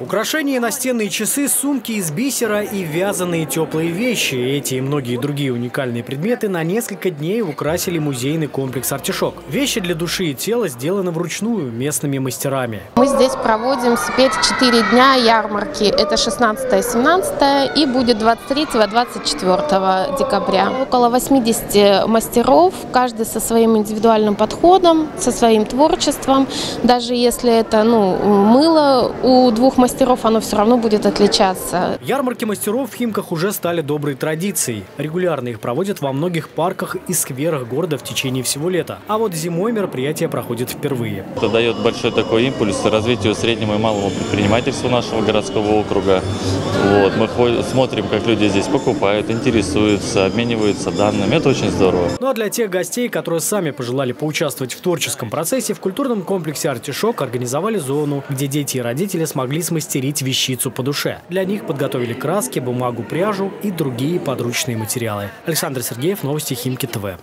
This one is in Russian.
Украшения, настенные часы, сумки из бисера и вязаные теплые вещи. Эти и многие другие уникальные предметы на несколько дней украсили музейный комплекс «Артишок». Вещи для души и тела сделаны вручную местными мастерами. Мы здесь проводим теперь 4 дня ярмарки. Это 16-17 и будет 23-24 декабря. Около 80 мастеров, каждый со своим индивидуальным подходом, со своим творчеством. Даже если это ну, мыло у двух мастеров, мастеров, оно все равно будет отличаться. Ярмарки мастеров в Химках уже стали доброй традицией. Регулярно их проводят во многих парках и скверах города в течение всего лета. А вот зимой мероприятие проходит впервые. Это дает большой такой импульс развитию среднего и малого предпринимательства нашего городского округа. Вот. Мы смотрим, как люди здесь покупают, интересуются, обмениваются данными. Это очень здорово. Ну а для тех гостей, которые сами пожелали поучаствовать в творческом процессе, в культурном комплексе «Артишок» организовали зону, где дети и родители смогли смастерить смастерить вещицу по душе. Для них подготовили краски, бумагу, пряжу и другие подручные материалы. Александр Сергеев, Новости Химки ТВ.